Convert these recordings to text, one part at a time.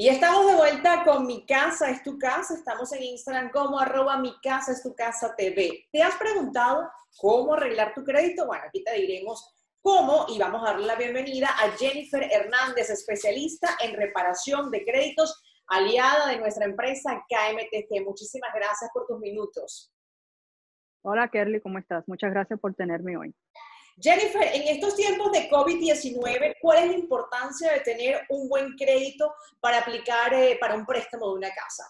Y estamos de vuelta con Mi Casa es tu casa. Estamos en Instagram como arroba Mi Casa es tu casa TV. ¿Te has preguntado cómo arreglar tu crédito? Bueno, aquí te diremos cómo y vamos a darle la bienvenida a Jennifer Hernández, especialista en reparación de créditos, aliada de nuestra empresa KMTG. Muchísimas gracias por tus minutos. Hola, Kerly, ¿cómo estás? Muchas gracias por tenerme hoy. Jennifer, en estos tiempos de COVID-19, ¿cuál es la importancia de tener un buen crédito para aplicar eh, para un préstamo de una casa?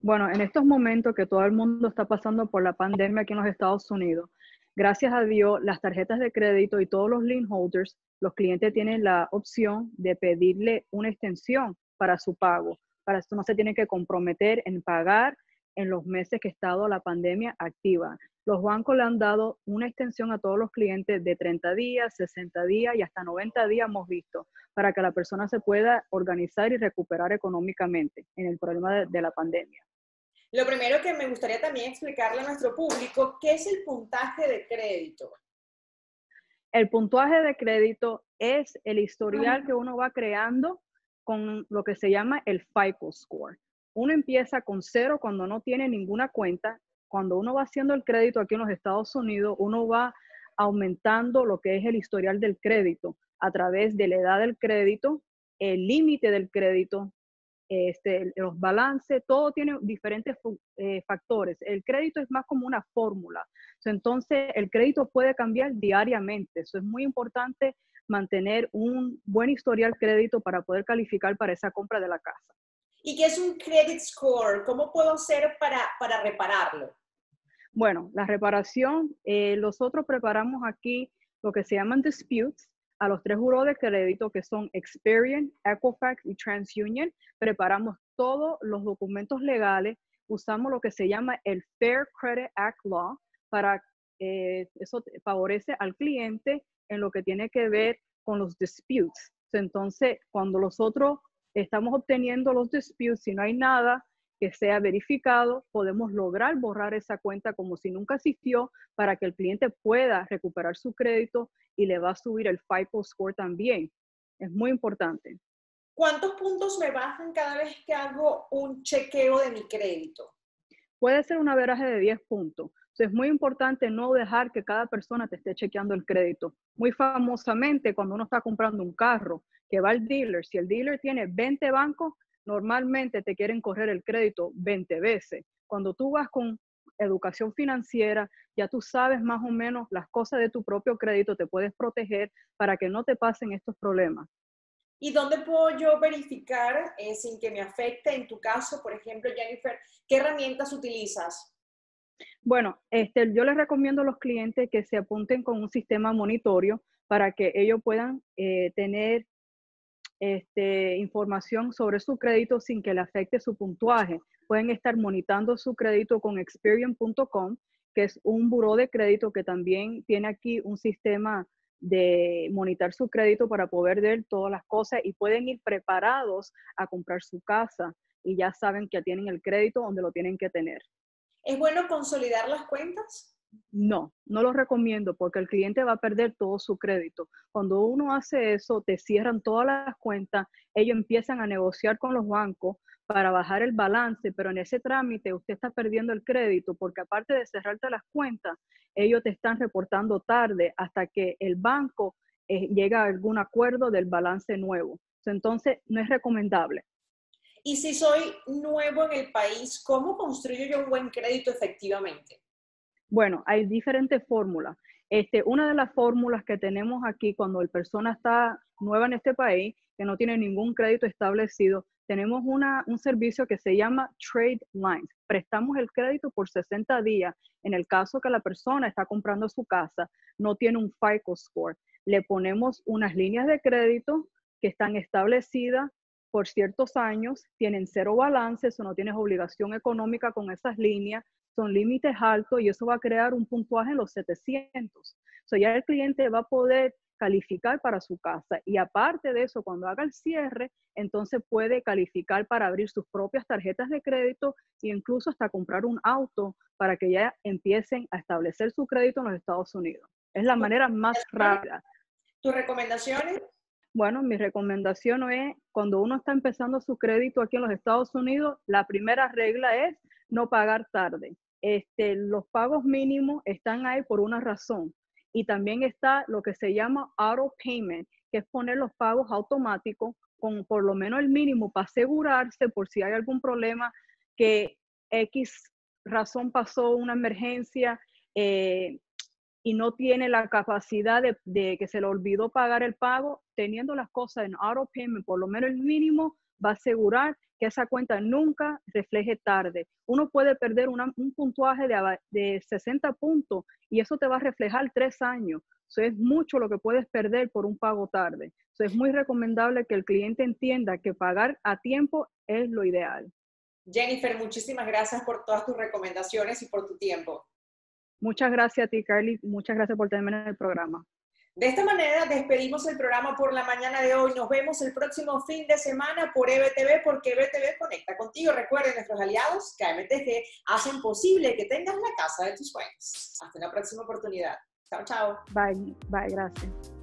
Bueno, en estos momentos que todo el mundo está pasando por la pandemia aquí en los Estados Unidos, gracias a Dios, las tarjetas de crédito y todos los lien holders, los clientes tienen la opción de pedirle una extensión para su pago. Para esto no se tienen que comprometer en pagar en los meses que ha estado la pandemia activa. Los bancos le han dado una extensión a todos los clientes de 30 días, 60 días y hasta 90 días hemos visto, para que la persona se pueda organizar y recuperar económicamente en el problema de, la pandemia. Lo primero que me gustaría también explicarle a nuestro público, ¿qué es el puntaje de crédito? El puntaje de crédito es el historial que uno va creando con lo que se llama el FICO score. Uno empieza con cero cuando no tiene ninguna cuenta cuando uno va haciendo el crédito aquí en los Estados Unidos, uno va aumentando lo que es el historial del crédito a través de la edad del crédito, el límite del crédito, este, los balances, todo tiene diferentes eh, factores. El crédito es más como una fórmula. Entonces, el crédito puede cambiar diariamente. Eso es muy importante mantener un buen historial crédito para poder calificar para esa compra de la casa. ¿Y qué es un credit score? ¿Cómo puedo hacer para, para repararlo? Bueno, la reparación, eh, nosotros preparamos aquí lo que se llaman disputes a los tres juros de crédito que son Experian, Equifax y TransUnion. Preparamos todos los documentos legales, usamos lo que se llama el Fair Credit Act Law para eh, eso favorece al cliente en lo que tiene que ver con los disputes. Entonces, cuando nosotros estamos obteniendo los disputes, si no hay nada que sea verificado, podemos lograr borrar esa cuenta como si nunca existió para que el cliente pueda recuperar su crédito y le va a subir el FICO score también. Es muy importante. ¿Cuántos puntos me bajan cada vez que hago un chequeo de mi crédito? Puede ser una veraje de 10 puntos. es muy importante no dejar que cada persona te esté chequeando el crédito. Muy famosamente, cuando uno está comprando un carro, que va al dealer, si el dealer tiene 20 bancos, normalmente te quieren correr el crédito 20 veces. Cuando tú vas con educación financiera, ya tú sabes más o menos las cosas de tu propio crédito, te puedes proteger para que no te pasen estos problemas. ¿Y dónde puedo yo verificar eh, sin que me afecte? En tu caso, por ejemplo, Jennifer, ¿qué herramientas utilizas? Bueno, este, yo les recomiendo a los clientes que se apunten con un sistema monitorio para que ellos puedan eh, tener este, información sobre su crédito sin que le afecte su puntuaje. Pueden estar monitando su crédito con Experian.com, que es un buró de crédito que también tiene aquí un sistema de monitorar su crédito para poder ver todas las cosas y pueden ir preparados a comprar su casa y ya saben que tienen el crédito donde lo tienen que tener. ¿Es bueno consolidar las cuentas? No, no lo recomiendo porque el cliente va a perder todo su crédito. Cuando uno hace eso, te cierran todas las cuentas, ellos empiezan a negociar con los bancos para bajar el balance, pero en ese trámite usted está perdiendo el crédito porque aparte de cerrarte las cuentas, ellos te están reportando tarde hasta que el banco eh, llega a algún acuerdo del balance nuevo. Entonces, no es recomendable. Y si soy nuevo en el país, ¿cómo construyo yo un buen crédito efectivamente? Bueno, hay diferentes fórmulas. Este, una de las fórmulas que tenemos aquí cuando el persona está nueva en este país, que no tiene ningún crédito establecido, tenemos una, un servicio que se llama Trade Lines. Prestamos el crédito por 60 días. En el caso que la persona está comprando su casa, no tiene un FICO score. Le ponemos unas líneas de crédito que están establecidas por ciertos años, tienen cero balances o no tienes obligación económica con esas líneas, son límites altos y eso va a crear un puntuaje en los 700. So ya el cliente va a poder calificar para su casa y aparte de eso, cuando haga el cierre, entonces puede calificar para abrir sus propias tarjetas de crédito e incluso hasta comprar un auto para que ya empiecen a establecer su crédito en los Estados Unidos. Es la manera más rápida. ¿Tus recomendaciones? Bueno, mi recomendación es, cuando uno está empezando su crédito aquí en los Estados Unidos, la primera regla es no pagar tarde. Este, los pagos mínimos están ahí por una razón. Y también está lo que se llama auto payment, que es poner los pagos automáticos con por lo menos el mínimo para asegurarse por si hay algún problema que X razón pasó una emergencia eh, y no tiene la capacidad de, que se le olvidó pagar el pago, teniendo las cosas en auto payment, por lo menos el mínimo, va a asegurar que esa cuenta nunca refleje tarde. Uno puede perder un puntuaje de, de, 60 puntos y eso te va a reflejar tres años. Eso es mucho lo que puedes perder por un pago tarde. Eso es muy recomendable que el cliente entienda que pagar a tiempo es lo ideal. Jennifer, muchísimas gracias por todas tus recomendaciones y por tu tiempo. Muchas gracias a ti, Carly. Muchas gracias por tenerme en el programa. De esta manera despedimos el programa por la mañana de hoy. Nos vemos el próximo fin de semana por EBTV porque EBTV conecta contigo. Recuerden, nuestros aliados KMTG hacen posible que tengas la casa de tus sueños. Hasta la próxima oportunidad. Chao, chao. Bye, bye, gracias.